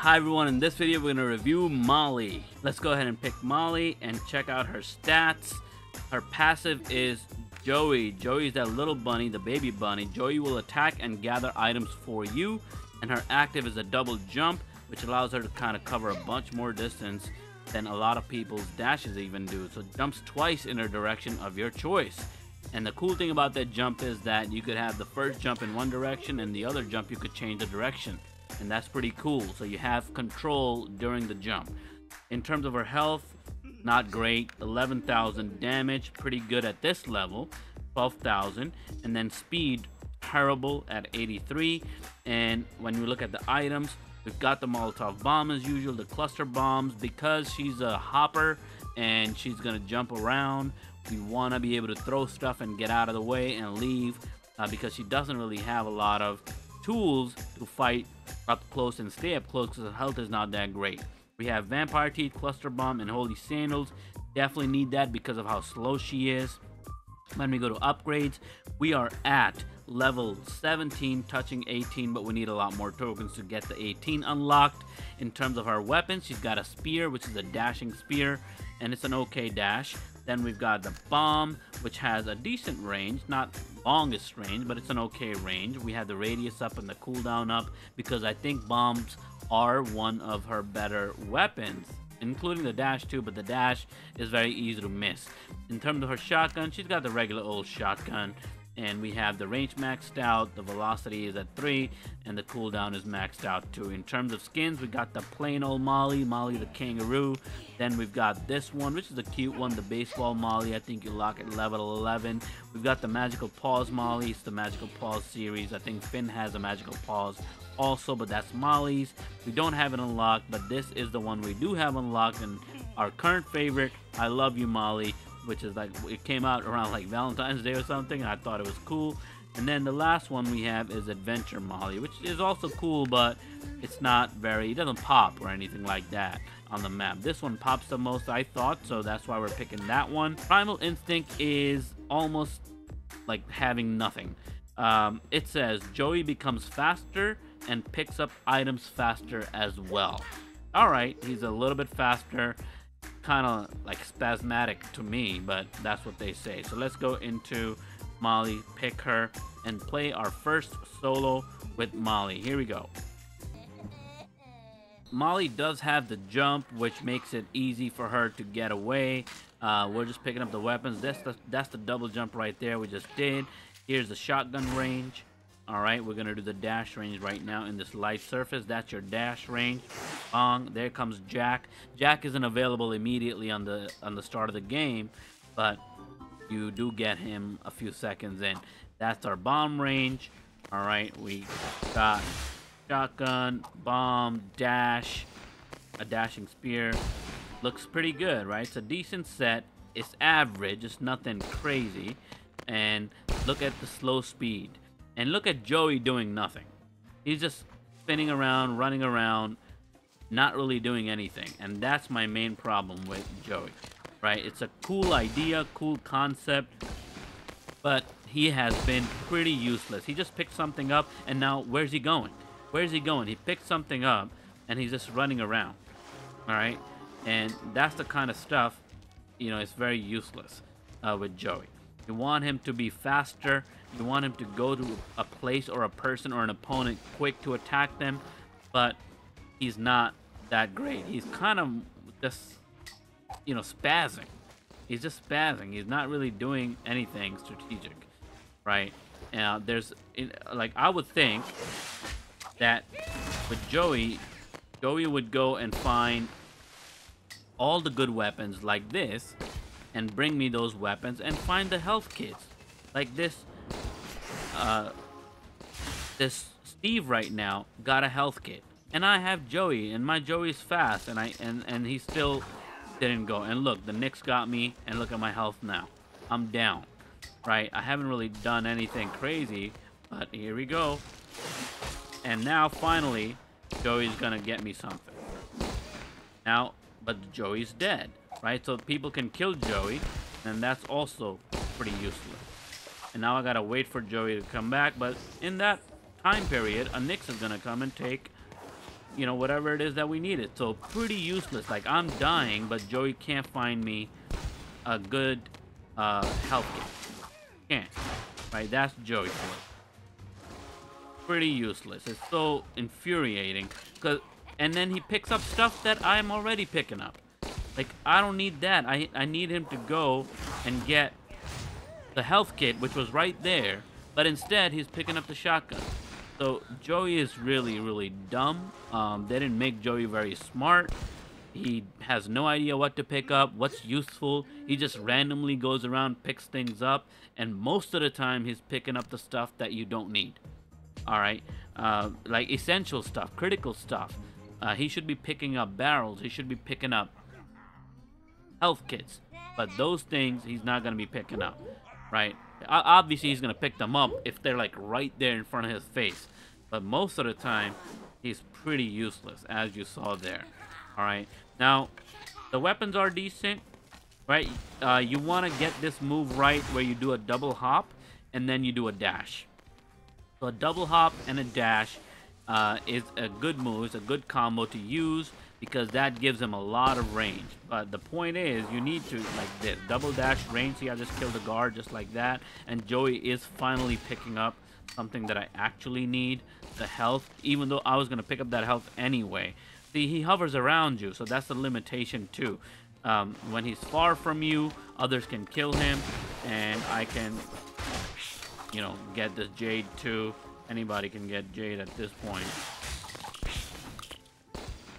Hi everyone, in this video we're going to review Molly. Let's go ahead and pick Molly and check out her stats. Her passive is Joey. Joey is that little bunny, the baby bunny. Joey will attack and gather items for you. And her active is a double jump, which allows her to kind of cover a bunch more distance than a lot of people's dashes even do. So jumps twice in a direction of your choice. And the cool thing about that jump is that you could have the first jump in one direction and the other jump you could change the direction and that's pretty cool. So you have control during the jump. In terms of her health, not great. 11,000 damage, pretty good at this level. 12,000, and then speed terrible at 83. And when you look at the items, we've got the Molotov bomb as usual, the cluster bombs because she's a hopper and she's gonna jump around. We want to be able to throw stuff and get out of the way and leave uh, because she doesn't really have a lot of tools to fight up close and stay up close because her health is not that great. We have Vampire Teeth, Cluster Bomb, and Holy Sandals. Definitely need that because of how slow she is. When we go to upgrades, we are at level 17, touching 18, but we need a lot more tokens to get the 18 unlocked. In terms of her weapons, she's got a spear, which is a dashing spear, and it's an okay dash. Then we've got the bomb, which has a decent range, not longest range, but it's an okay range. We have the radius up and the cooldown up because I think bombs are one of her better weapons including the dash too, but the dash is very easy to miss. In terms of her shotgun, she's got the regular old shotgun, and we have the range maxed out, the velocity is at 3, and the cooldown is maxed out too. In terms of skins, we got the plain old Molly, Molly the kangaroo, then we've got this one, which is a cute one, the baseball Molly, I think you lock at level 11. We've got the magical paws Molly, it's the magical paws series, I think Finn has a magical paws also, but that's Molly's. We don't have it unlocked, but this is the one we do have unlocked, and our current favorite, I love you Molly, which is like it came out around like Valentine's Day or something. I thought it was cool. And then the last one we have is Adventure Molly, which is also cool, but it's not very, it doesn't pop or anything like that on the map. This one pops the most, I thought, so that's why we're picking that one. Primal Instinct is almost like having nothing. Um, it says Joey becomes faster and picks up items faster as well. Alright, he's a little bit faster kind of like spasmodic to me, but that's what they say. So let's go into Molly, pick her, and play our first solo with Molly. Here we go. Molly does have the jump, which makes it easy for her to get away. Uh, we're just picking up the weapons. That's the, that's the double jump right there we just did. Here's the shotgun range. All right, we're gonna do the dash range right now in this light surface. That's your dash range. There comes Jack. Jack isn't available immediately on the on the start of the game, but you do get him a few seconds in. That's our bomb range. All right, we got shotgun, bomb, dash, a dashing spear. Looks pretty good, right? It's a decent set. It's average. It's nothing crazy. And look at the slow speed. And look at Joey doing nothing. He's just spinning around, running around, not really doing anything. And that's my main problem with Joey, right? It's a cool idea, cool concept, but he has been pretty useless. He just picked something up, and now where's he going? Where's he going? He picked something up, and he's just running around, all right? And that's the kind of stuff, you know, it's very useless uh, with Joey. You want him to be faster. You want him to go to a place or a person or an opponent quick to attack them, but he's not that great. He's kind of just, you know, spazzing. He's just spazzing. He's not really doing anything strategic, right? Now, there's, like, I would think that with Joey, Joey would go and find all the good weapons like this and bring me those weapons and find the health kits. Like this, uh, this Steve right now got a health kit. And I have Joey, and my Joey's fast, and I and and he still didn't go. And look, the Nix got me, and look at my health now. I'm down, right? I haven't really done anything crazy, but here we go. And now, finally, Joey's gonna get me something. Now, but Joey's dead right? So people can kill Joey, and that's also pretty useless. And now I gotta wait for Joey to come back, but in that time period, a Nix is gonna come and take you know, whatever it is that we needed. So pretty useless. Like I'm dying, but Joey can't find me a good uh, health kit. Can't. Right? That's Joey for it. Pretty useless. It's so infuriating. Cause, and then he picks up stuff that I'm already picking up. Like, I don't need that. I, I need him to go and get the health kit, which was right there. But instead, he's picking up the shotgun. So Joey is really, really dumb. Um, they didn't make Joey very smart. He has no idea what to pick up, what's useful. He just randomly goes around, picks things up, and most of the time he's picking up the stuff that you don't need. All right, uh, like essential stuff, critical stuff. Uh, he should be picking up barrels. He should be picking up health kits. But those things he's not gonna be picking up, right? Obviously he's gonna pick them up if they're like right there in front of his face. But most of the time, he's pretty useless, as you saw there. Alright, now, the weapons are decent, right? Uh, you want to get this move right where you do a double hop, and then you do a dash. So a double hop and a dash uh, is a good move, it's a good combo to use, because that gives him a lot of range. But the point is, you need to, like this, double dash range. See, I just killed the guard just like that. And Joey is finally picking up something that I actually need, the health, even though I was going to pick up that health anyway. See, he hovers around you, so that's the limitation too. Um, when he's far from you, others can kill him, and I can, you know, get this Jade too. Anybody can get Jade at this point.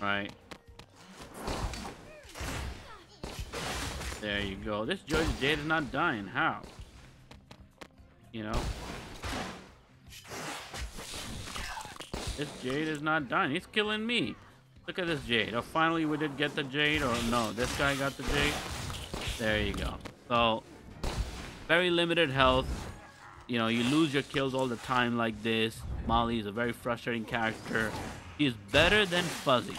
Right. There you go. This Jade is not dying. How? You know? This Jade is not dying. He's killing me. Look at this Jade. Oh, finally we did get the Jade. Or no, this guy got the Jade. There you go. So, very limited health. You know, you lose your kills all the time like this. Molly is a very frustrating character. She is better than Fuzzy.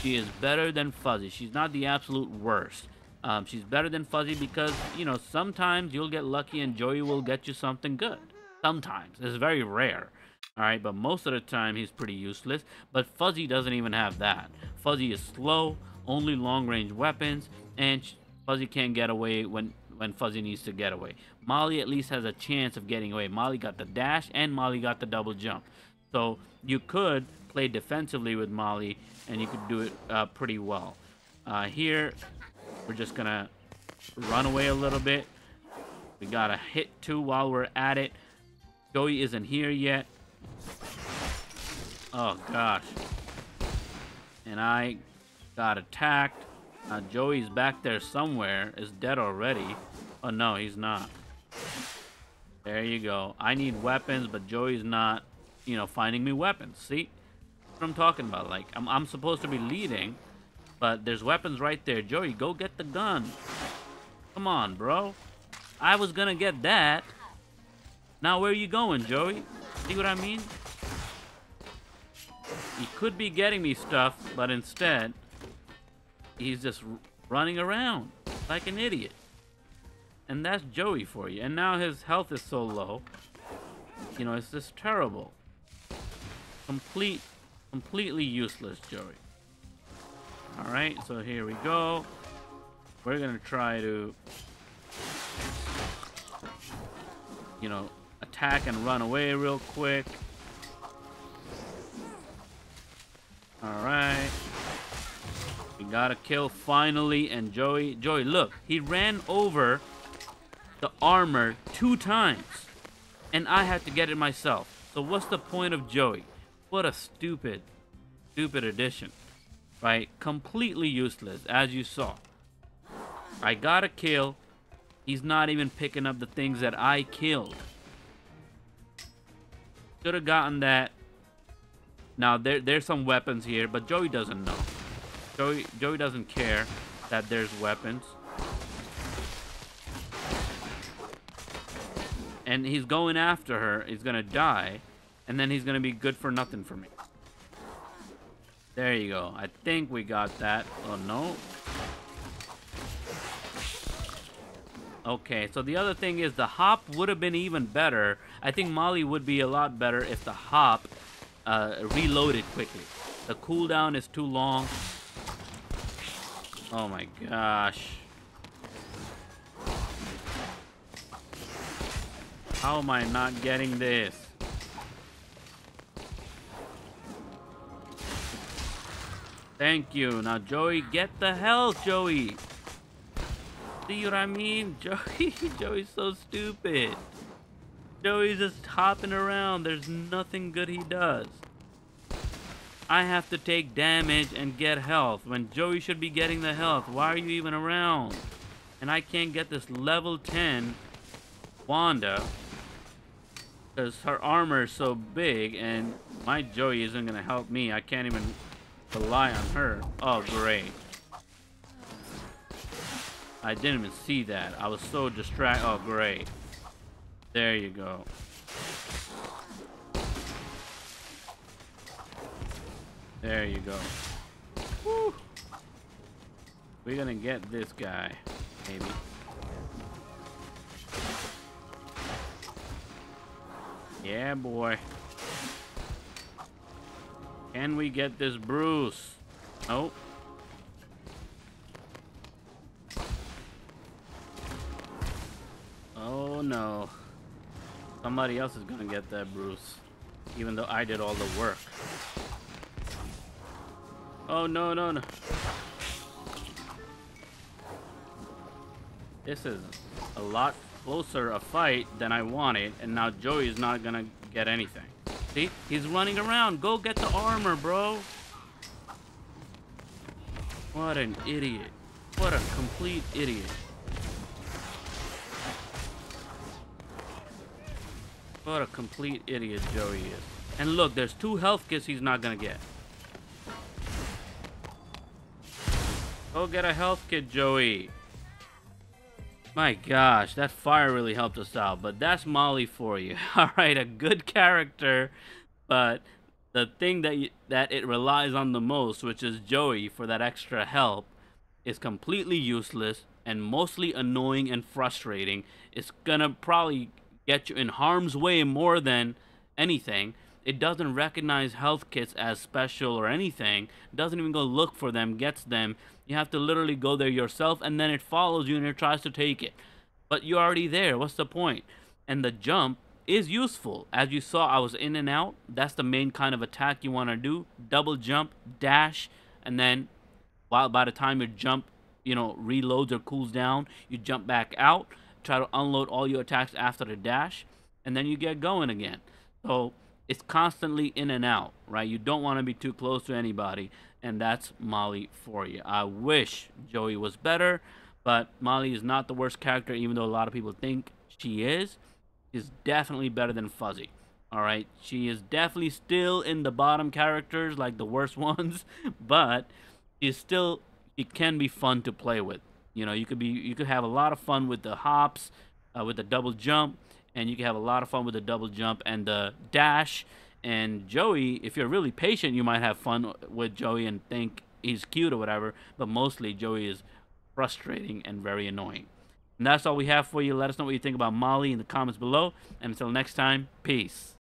She is better than Fuzzy. She's not the absolute worst. Um, she's better than Fuzzy because, you know, sometimes you'll get lucky and Joey will get you something good. Sometimes. It's very rare. Alright, but most of the time he's pretty useless. But Fuzzy doesn't even have that. Fuzzy is slow, only long-range weapons, and Fuzzy can't get away when, when Fuzzy needs to get away. Molly at least has a chance of getting away. Molly got the dash, and Molly got the double jump. So you could play defensively with Molly, and you could do it uh, pretty well. Uh, here, we're just going to run away a little bit. We got a hit too while we're at it. Joey isn't here yet. Oh, gosh. And I got attacked. Uh, Joey's back there somewhere. Is dead already. Oh, no, he's not. There you go. I need weapons, but Joey's not, you know, finding me weapons. See? That's what I'm talking about. Like, I'm, I'm supposed to be leading, but there's weapons right there. Joey, go get the gun. Come on, bro. I was gonna get that. Now, where are you going, Joey? See what I mean? He could be getting me stuff, but instead, he's just running around like an idiot. And that's Joey for you. And now his health is so low. You know, it's just terrible. Complete, completely useless, Joey. Alright, so here we go. We're gonna try to, you know, attack and run away real quick. Alright. We got a kill finally, and Joey, Joey, look, he ran over the armor two times, and I had to get it myself. So what's the point of Joey? What a stupid, stupid addition, right? Completely useless, as you saw. I got a kill. He's not even picking up the things that I killed. Should have gotten that. Now, there, there's some weapons here, but Joey doesn't know. Joey, Joey doesn't care that there's weapons. And he's going after her. He's going to die. And then he's going to be good for nothing for me. There you go. I think we got that. Oh, no. Okay, so the other thing is the hop would have been even better. I think Molly would be a lot better if the hop uh, reloaded quickly. The cooldown is too long. Oh my gosh. How am I not getting this? Thank you. Now, Joey, get the health, Joey. See what I mean? Joey, Joey's so stupid. Joey's just hopping around. There's nothing good he does. I have to take damage and get health when Joey should be getting the health. Why are you even around? And I can't get this level 10 Wanda because her armor is so big and my Joey isn't going to help me. I can't even rely on her. Oh, great. I didn't even see that. I was so distracted. Oh, great. There you go. There you go. Woo. We're gonna get this guy, maybe. Yeah, boy. Can we get this Bruce? Nope. Oh no. Somebody else is gonna get that Bruce. Even though I did all the work. Oh no no no. This is a lot closer a fight than I wanted, and now Joey's not gonna get anything. See? He's running around. Go get the armor, bro. What an idiot. What a complete idiot. What a complete idiot Joey is. And look, there's two health kits he's not gonna get. Go get a health kit, Joey. My gosh, that fire really helped us out. But that's Molly for you. All right, a good character, but the thing that you, that it relies on the most, which is Joey for that extra help, is completely useless and mostly annoying and frustrating. It's gonna probably get you in harm's way more than anything. It doesn't recognize health kits as special or anything. Doesn't even go look for them, gets them. You have to literally go there yourself and then it follows you and it tries to take it. But you're already there. What's the point? And the jump is useful. As you saw, I was in and out. That's the main kind of attack you want to do. Double jump, dash, and then while by the time your jump, you know, reloads or cools down, you jump back out, try to unload all your attacks after the dash, and then you get going again. So it's constantly in and out, right? You don't want to be too close to anybody, and that's Molly for you. I wish Joey was better, but Molly is not the worst character, even though a lot of people think she is. She's definitely better than Fuzzy. All right, she is definitely still in the bottom characters, like the worst ones, but she's still it can be fun to play with. You know, you could be you could have a lot of fun with the hops, uh, with the double jump, and you can have a lot of fun with the double jump and the dash. And Joey, if you're really patient, you might have fun with Joey and think he's cute or whatever. But mostly, Joey is frustrating and very annoying. And that's all we have for you. Let us know what you think about Molly in the comments below. And until next time, peace.